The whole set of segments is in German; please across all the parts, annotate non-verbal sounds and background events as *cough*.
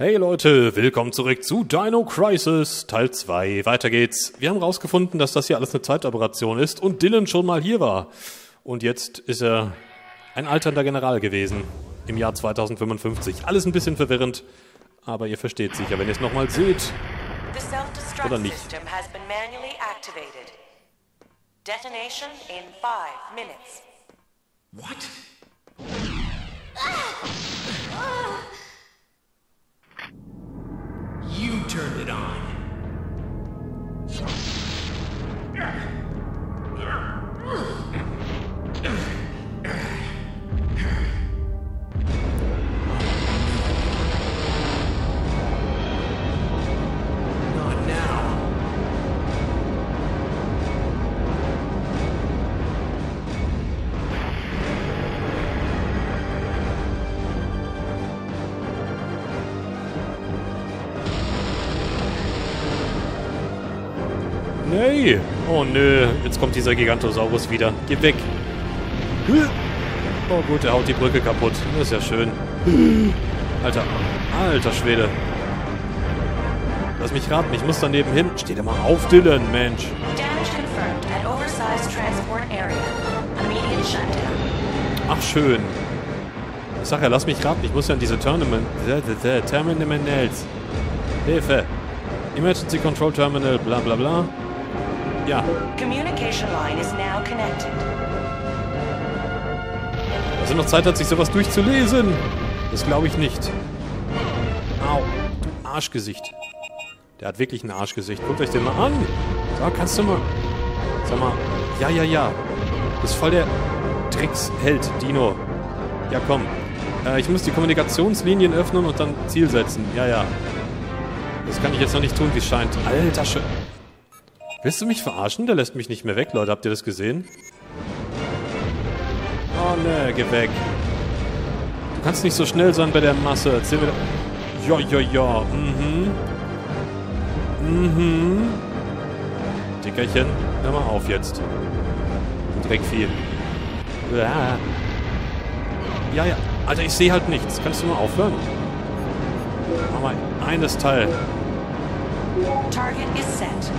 Hey Leute, willkommen zurück zu Dino Crisis Teil 2. Weiter geht's. Wir haben rausgefunden, dass das hier alles eine Zeitoperation ist und Dylan schon mal hier war. Und jetzt ist er ein alternder General gewesen im Jahr 2055. Alles ein bisschen verwirrend, aber ihr versteht sicher, wenn ihr es nochmal seht. Oder nicht. Detonation in five minutes. What? You turned it on. Not Nee! Oh nö, jetzt kommt dieser Gigantosaurus wieder. Geh weg! Oh gut, er haut die Brücke kaputt. Das ist ja schön. Alter, alter Schwede. Lass mich raten, ich muss daneben hin. Steh da mal auf, Dylan, Mensch. Ach, schön. Ich sag ja, lass mich raten, ich muss ja in diese Tournament... Terminals. Hilfe. Emergency Control Terminal, bla bla bla. Ja, Communication line is now connected. dass er noch Zeit hat, sich sowas durchzulesen. Das glaube ich nicht. Au, Arschgesicht. Der hat wirklich ein Arschgesicht. Guckt euch den mal an. So, kannst du mal... Sag mal, ja, ja, ja. Du bist voll der Drecksheld, Dino. Ja, komm. Äh, ich muss die Kommunikationslinien öffnen und dann Ziel setzen. Ja, ja. Das kann ich jetzt noch nicht tun, wie es scheint. Alter Sch... Willst du mich verarschen? Der lässt mich nicht mehr weg, Leute. Habt ihr das gesehen? Oh ne, geh weg. Du kannst nicht so schnell sein bei der Masse. Erzähl mir. Ja, ja, ja. Mhm. Mhm. Dickerchen, hör mal auf jetzt. Du Dreckvieh. Uah. Ja, ja. Alter, ich sehe halt nichts. Kannst du mal aufhören? Mach mal eines Teil. Target is set.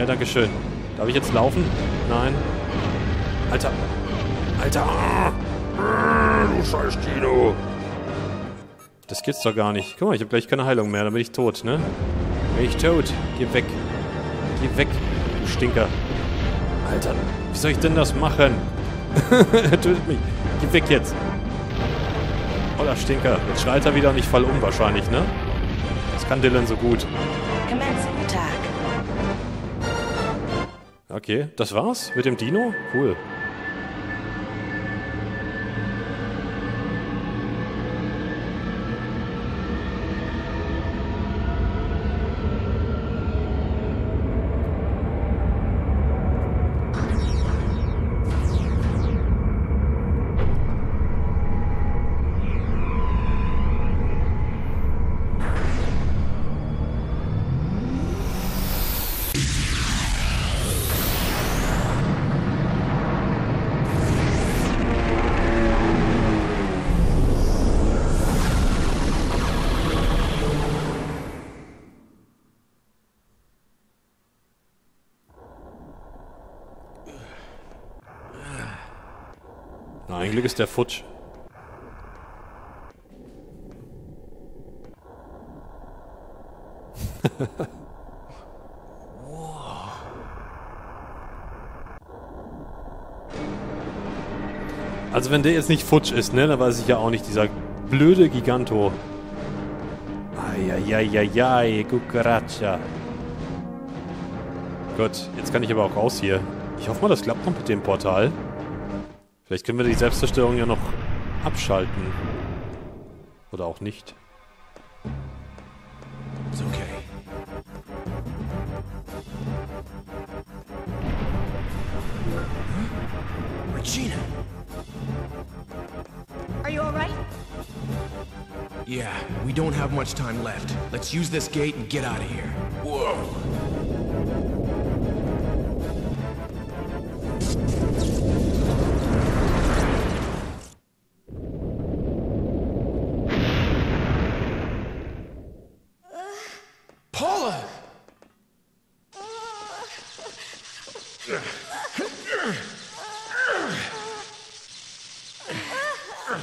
Ja, danke schön. Darf ich jetzt laufen? Nein. Alter. Alter. Ah. Du scheiß Dino. Das geht's doch gar nicht. Guck mal, ich habe gleich keine Heilung mehr. Dann bin ich tot, ne? Bin ich tot. Geh weg. Geh weg, du Stinker. Alter, wie soll ich denn das machen? er *laughs* tötet mich. Geh weg jetzt. Voller Stinker. Jetzt schreit er wieder und ich fall um wahrscheinlich, ne? Das kann Dylan so gut. Commencing. Okay, das war's mit dem Dino? Cool. Na, Glück ist der futsch. *laughs* Also wenn der jetzt nicht futsch ist, ne, dann weiß ich ja auch nicht, dieser blöde Giganto. Eieieiei, Cucaracha. Gut, jetzt kann ich aber auch raus hier. Ich hoffe mal, das klappt noch mit dem Portal. Vielleicht können wir die Selbstzerstörung ja noch abschalten. Oder auch nicht. It's okay. Huh? Regina! Are you alright? Yeah, we don't have much time left. Let's use this gate and get out of here. Whoa! No!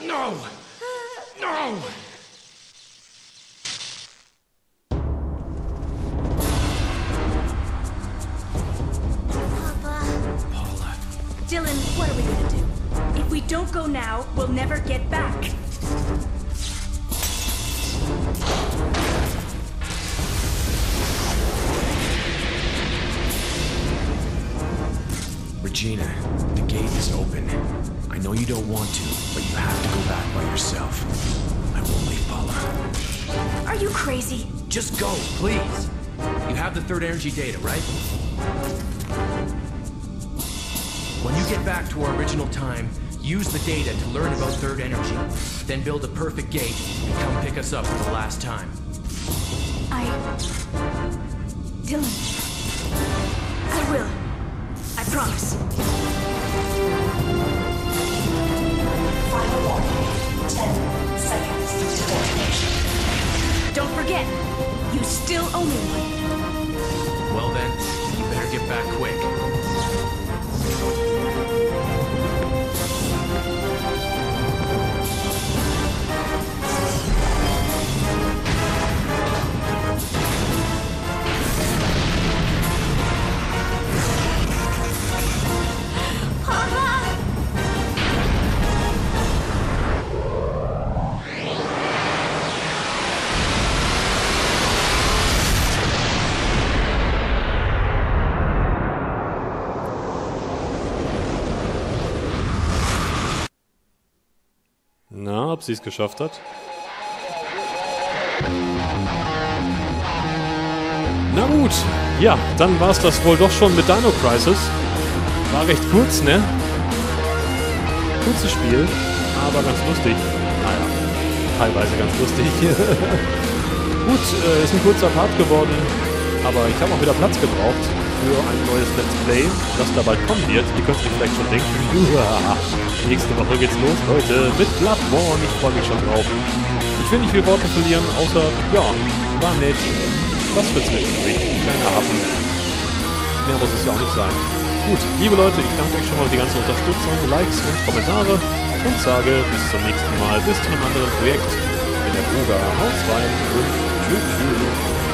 No! Papa. Paula. Dylan, what are we gonna do? If we don't go now, we'll never get back. Regina, the gate is open. I know you don't want to, but you have to go back by yourself. I won't leave Paula. Are you crazy? Just go, please. You have the third energy data, right? When you get back to our original time, use the data to learn about third energy. Then build a perfect gate and come pick us up for the last time. I. Dylan. I will. I promise. Me one. Well then, you better get back quick. Ob sie es geschafft hat? Na gut, ja, dann war es das wohl doch schon mit Dino Crisis. War recht kurz, ne? Kurzes Spiel, aber ganz lustig. Naja, teilweise ganz lustig. *laughs* gut, äh, ist ein kurzer Part geworden, aber ich habe auch wieder Platz gebraucht für ein neues Let's Play, das da bald kommen wird. Ihr könnt euch vielleicht schon denken, uah, nächste Woche geht's los, Leute, mit Bloodborne. Ich freue mich schon drauf. Ich will nicht viel Worte verlieren, außer, ja, war nett. Was für zwischendurch. Kleiner Happen. Mehr muss es ja auch nicht sein. Gut, liebe Leute, ich danke euch schon mal für die ganze Unterstützung, Likes und Kommentare und sage bis zum nächsten Mal, bis zu einem anderen Projekt. Ich bin der Bruder, haut rein und tschüss. tschüss.